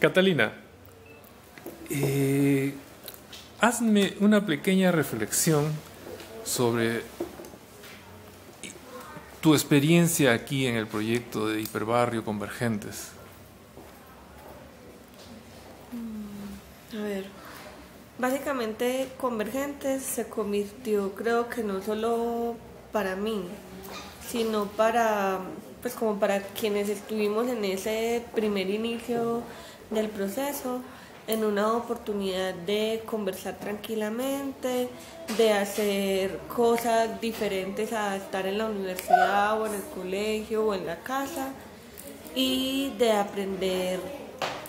Catalina, eh, hazme una pequeña reflexión sobre tu experiencia aquí en el proyecto de Hiperbarrio Convergentes. A ver, básicamente Convergentes se convirtió, creo que no solo para mí, sino para, pues como para quienes estuvimos en ese primer inicio del proceso, en una oportunidad de conversar tranquilamente, de hacer cosas diferentes a estar en la universidad o en el colegio o en la casa y de aprender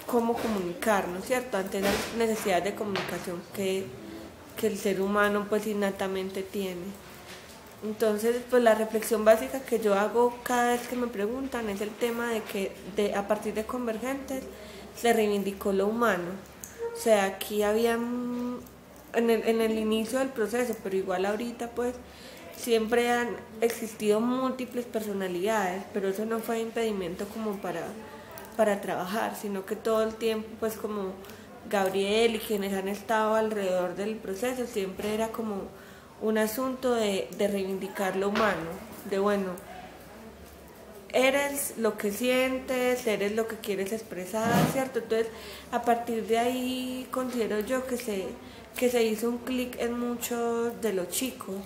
cómo comunicarnos, ¿cierto? Ante las necesidades de comunicación que, que el ser humano pues innatamente tiene. Entonces, pues la reflexión básica que yo hago cada vez que me preguntan es el tema de que de, a partir de Convergentes se reivindicó lo humano. O sea, aquí había, en el, en el inicio del proceso, pero igual ahorita pues siempre han existido múltiples personalidades, pero eso no fue impedimento como para, para trabajar, sino que todo el tiempo pues como Gabriel y quienes han estado alrededor del proceso siempre era como un asunto de, de reivindicar lo humano, de bueno, eres lo que sientes, eres lo que quieres expresar, ¿cierto? Entonces, a partir de ahí considero yo que se, que se hizo un clic en muchos de los chicos,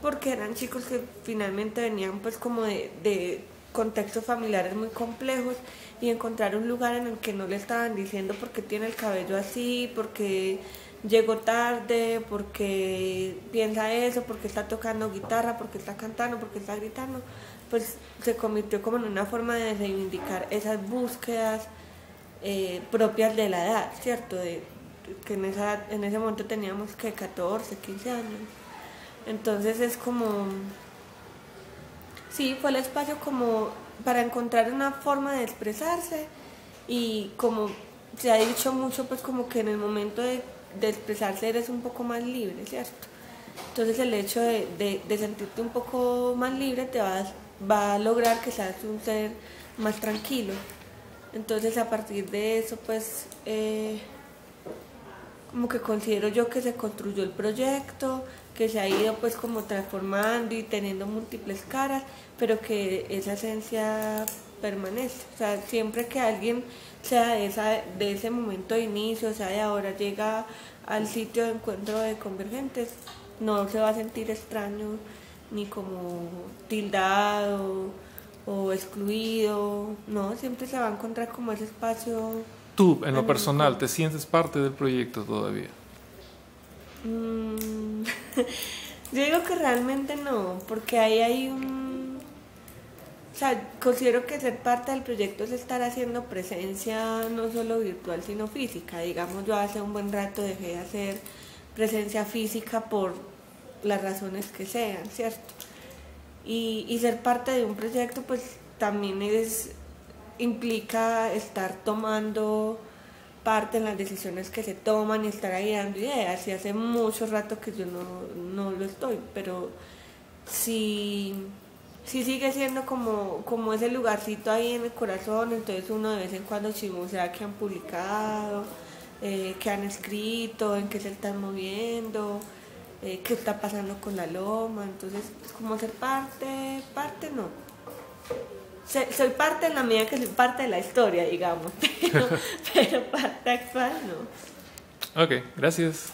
porque eran chicos que finalmente venían pues como de, de contextos familiares muy complejos y encontrar un lugar en el que no le estaban diciendo por qué tiene el cabello así, porque llegó tarde, porque piensa eso, porque está tocando guitarra, porque está cantando, porque está gritando, pues se convirtió como en una forma de reivindicar esas búsquedas eh, propias de la edad, ¿cierto? De, que en, esa, en ese momento teníamos que 14, 15 años. Entonces es como, sí, fue el espacio como para encontrar una forma de expresarse y como se ha dicho mucho, pues como que en el momento de, de expresarse eres un poco más libre, ¿cierto? Entonces el hecho de, sentirte un poco más libre te va a lograr que seas un ser más tranquilo. Entonces a partir de eso, pues, eh, como que considero yo que se construyó el proyecto, que se ha ido pues como transformando y teniendo múltiples caras, pero que esa esencia permanece. O sea, siempre que alguien sea de, esa, de ese momento de inicio, o sea, de ahora llega al sitio de encuentro de convergentes, no se va a sentir extraño ni como tildado o excluido, no, siempre se va a encontrar como ese espacio. Tú, en lo personal, ¿te sientes parte del proyecto todavía? Mm, yo digo que realmente no, porque ahí hay un... O sea, considero que ser parte del proyecto es estar haciendo presencia no solo virtual, sino física. Digamos, yo hace un buen rato dejé de hacer presencia física por las razones que sean, ¿cierto? Y, y ser parte de un proyecto pues también es, implica estar tomando parte en las decisiones que se toman y estar ahí dando ideas. Y hace mucho rato que yo no, no lo estoy, pero sí, sí sigue siendo como, como ese lugarcito ahí en el corazón, entonces uno de vez en cuando chismosea que han publicado, eh, que han escrito, en qué se están moviendo eh, qué está pasando con la loma, entonces es como ser parte, parte no. Soy parte en la medida que soy parte de la historia, digamos, pero, pero parte actual no. Ok, gracias.